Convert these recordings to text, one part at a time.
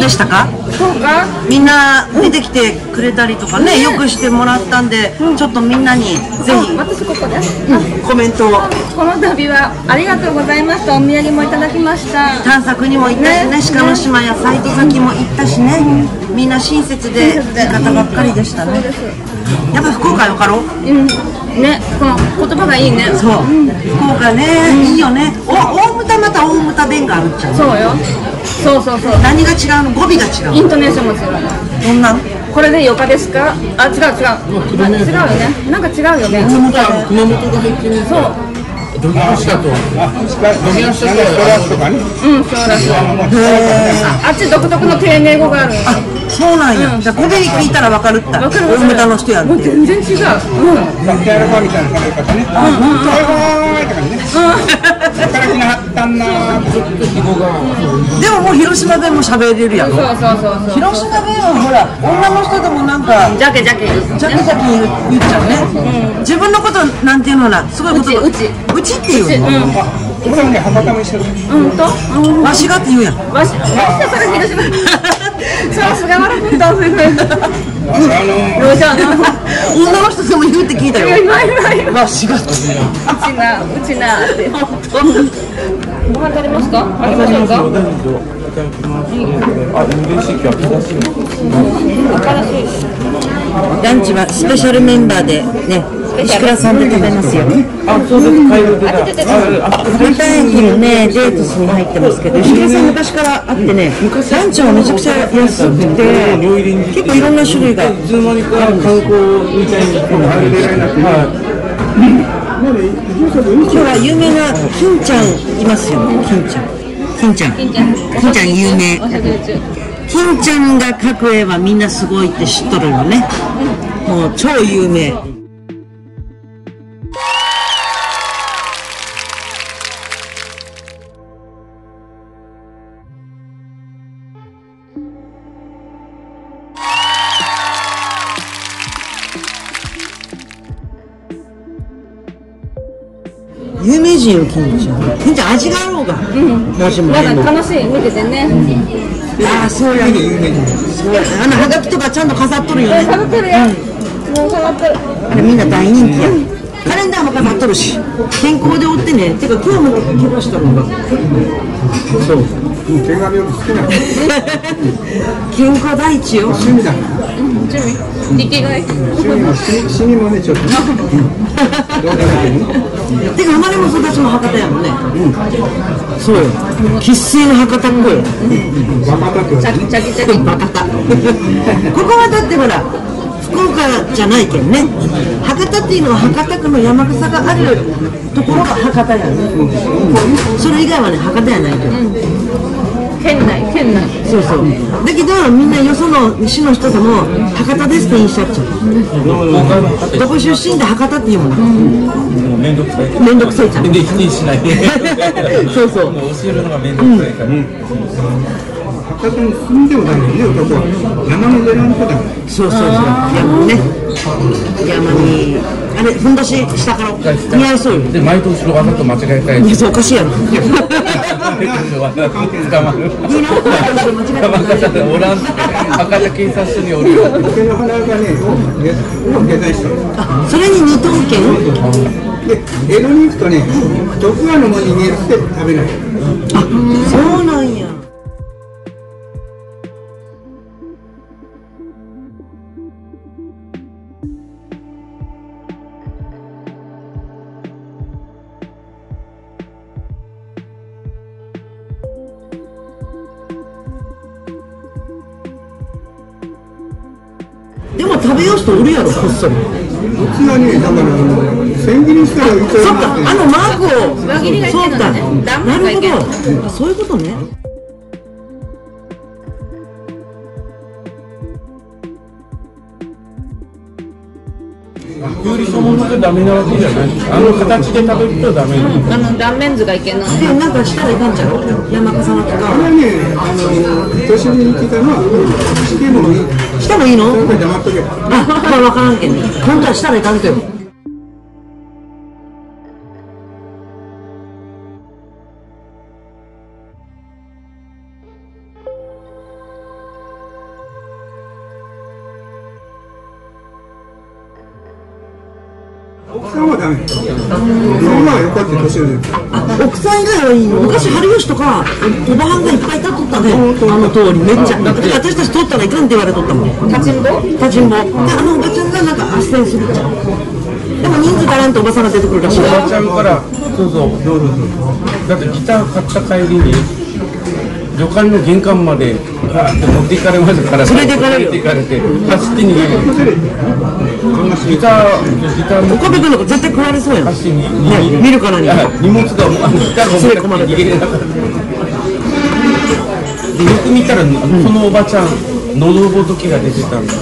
でしたか？そうか。みんな出てきてくれたりとかね、よくしてもらったんで、ちょっとみんなにぜひ。私ここでコメントを。この度はありがとうございました。お土産もいただきました。探索にも行ったしねね。鹿の島や斎藤崎も行ったしね、みんな親切で方ばっかりでしたね。やっぱ福岡よかろ？うん。ね。この言葉がいいね。そう、福岡ね、いいよね。お大牟田また大牟田弁があるっちゃう。そうよ。そうそうそう。何が違うの？語尾が違うイントネーションも違うどんな？んこれでよかですか？あ違う違う。あ違うよね。なんか違うよね。熊本が入ってる。そうドキハシだとドキハシだとかねう。んそうらしい。ああっち独特の丁寧語がある。あそうなんや、じゃあ語尾聞いたら分かるった。わかるわかる。大牟田の人やって。もう全然違う。うん。柔らかみたいな喋り方ね。はいはいって感じね。働きなかったんなー。でももう広島弁も喋れるやろ。そうそうそうそう。広島弁はほら女の人でもなんかジャケジャケ。ジャキジャキ言っちゃうね、自分のことなんていうのなすごいことうち。うちっていうの、うん。僕らもね、博多も一緒です。うん。とうんわしがって言うやん。わし、わしだから広島。そう、菅原君と、そういう。どうしような。女の人でも言うって聞いたよ。いまいまい。うわしがってちな、うちな。って。ご飯食べますか？ありましょうか？あ、嬉しい。今日新しい。新しい。ランチはスペシャルメンバーでね石倉さんで食べますよ。あ、そうです、カエルでだあてててあ、ハイター駅のねデートスに入ってますけど石倉さん昔からあってねランチはめちゃくちゃ安くて結構いろんな種類が。いつの間にか観光みたいにはい今日は有名な金ちゃんいますよ金ちゃん。金ちゃん。金ちゃん。金ちゃん有名。金ちゃんが描く絵はみんなすごいって知っとるよね。もう超有名有名人よ金ちゃん。金ちゃん味があろうが、もしもねなん。か楽しい、見ててね。ああそうやね。そうやねあのハガキとかちゃんと飾っとるよ。ね飾ってるよ。もう飾ってる。あれみんな大人気や。カレンダーも飾っとるし。健康でおってね。てか今日も怪我したのが。そう手紙より好きな健康第一よ趣味だ。準備。生きがい。趣味も死に死にもね、ちょっと。どうでもいいのてか生まれも育ちも博多やもんねそうよ生粋の博多っ子よチャキチャキチャキ。博多ここはだってほら福岡じゃないけんね。博多っていうのは博多区の山笠があるところが博多やね。それ以外はね博多やないけど。県内、県内。そうそう。だけどみんなよその市の人でも博多ですって言いしゃっちゃう。どこ出身で博多って言うもんめん。どくさいめんどくせえちゃんで否定しない。そうそう。教えるのがめんどくさいから博多に住んでもないよね、男は。山の寺の子だ。そうそうそう山ね山にあれふんどし下から？似合いそうよで前と後ろわざと間違えたいいやそうおかしいやろ 捕。それに二等券で、江戸に行くとね、徳川の門に見えるって食べない。そうなんやでも食べよう人おるやろ。こっそりうちはね、だから、あの千切りしたらいあのマークを。輪切りがいけね。なるほど。あそういうことね。そのものでダメなわけじゃない。あの形で食べるとダメ。なのあの断面図がいけんの。でなんかしたらいかんちゃう。山笠のとこれかはね、あの、年寄りに聞いたのは、してもいい。してもいいの？あ、これ分からんけんね今度はしたらいかんとよ奥さんはダメ今はよかった年寄奥さん以外はいいの。昔春吉とかおばはんがいっぱい立っとったね。あの通り。めっちゃ。私たち通ったらいかんって言われとったもん。立ちんぼ？立ちんぼ。であのおばちゃんがなんか斡旋するじゃんでも人数足らんとおばさんが出てくるらしい。おばちゃんから。そうそう。だってギター買った帰りに旅館の玄関まで持っていかれましたから連れて行かれて行かれて走って逃げる。ギターギターの。岡部君なんか絶対食われそうやん。ね足に見るからに荷物がギターが重たくて逃げれなかったでよく見たらそのおばちゃん喉仏が出てたんだ。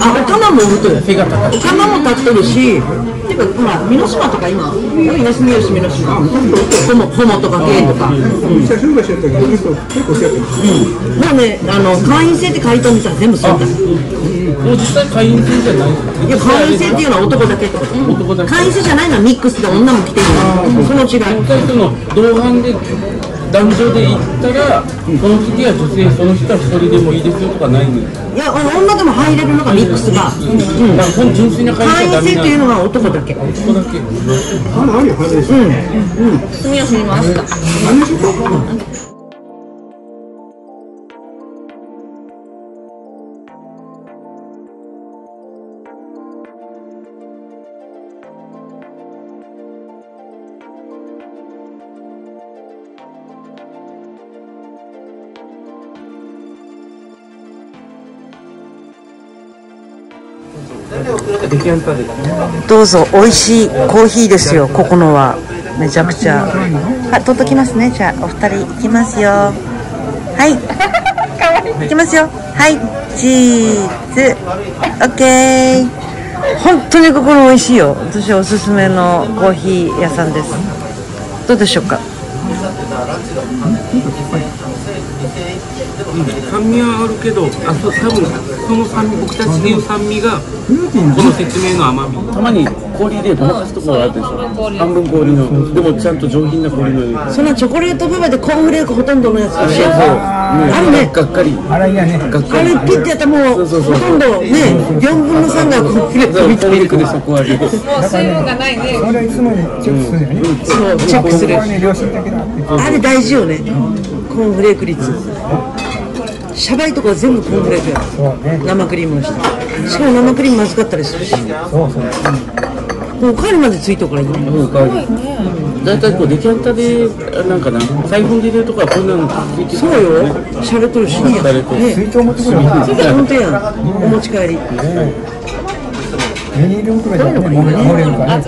あおかまもおるとよ背が高いおかまも立っとるしてかほら箕島とか今東三好箕島ホモホモとかゲイとか写真がしてたけど結構結構しやってるもうねあの会員制って回答見たら全部そうだ。もう実際会員制じゃないいや会員制っていうのは男だ。けってこと男だ。け会員制じゃないのはミックスで女も来てるのその違い男女で行ったら、この次は女性その人は一人でもいいですよとかないんですいやあの女でも入れるのがミックスが、うん、だから本純粋な会会員制っていうのは男だけ。ここだけ。あんまあるよ話で。す住吉にもあった何でしょうか？どうぞ美味しいコーヒーですよここのは。めちゃくちゃ。はい取っときますね。じゃあお二人いきますよ。はい。いきますよ。はい。チーズ。オッケー。本当にここの美味しいよ。私おすすめのコーヒー屋さんです。どうでしょうか？酸味はあるけどあそう多分その酸味僕たちでいう酸味がこの説明の甘み。たまに氷でごまかすところがあるでしょ。半分氷の。でもちゃんと上品な氷のそんなチョコレートブバでコーンフレークほとんどのやつ欲しいあるね。がっかり。あらいやね。がっかあれりピッてやったらもうほとんどね4分の3がコーンフレークみたいミルクで底上げもう水分がないね。それいつもチェックするよね。そう。チェックする。ここはね良心的だって。あれ大事よね。コーンフレーク率シャバいとこは全部コーンフレークやそうね。生クリームの下しかも生クリームまずかったりするし。そうそう。もうおかわりまでついとくからいいねもう香り。大体こうデキャンタでなんかなサイフォンで入れるとかこんなのついてそうよ。しゃれとるし。ね。水筒持ってくるよ本当やん。お持ち帰り。ビニール袋でね漏れるからね。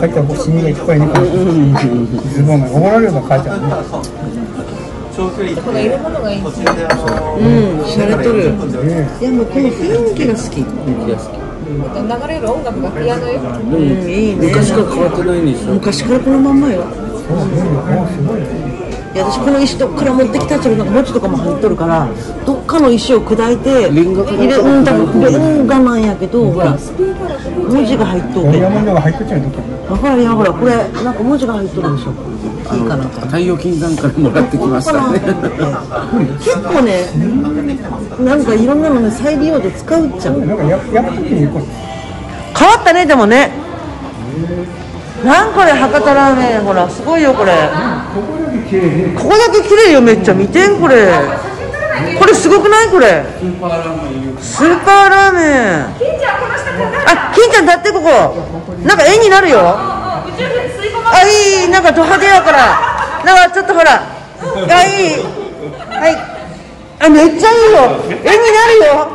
帰ったらこうシミがいっぱいねズボンが怒られるの書いてあるねこの入れ物がいいんですようんしゃれとる。いやもうこの雰囲気が好き。流れる音楽がピアノよ。うんいいね。昔から変わってないんでしょ昔からこのまんまよ。いや私この石どっから持ってきたっちゃうなんか文字とかも入っとるからどっかの石を砕いてレンガか。な入れうんだレンガなんやけどほら文字が入っとってちゃうとわかるやんほらこれなんか文字が入っとるでしょ。いいかな太陽金山からもらってきましたね。結構ねなんかいろんなのね再利用で使うっちゃう。なんかややるときにこう変わったねでもね。なんこれ博多ラーメン。ほらすごいよこれここだけ綺麗でここだけ綺麗よめっちゃ。見てんこれ。これすごくない？これ。スーパーラーメンあ金ちゃん立ってここ。なんか絵になるよ。あいいなんかド派手やから。なんかちょっとほら。あいい。はい。あめっちゃいいよ。絵になるよ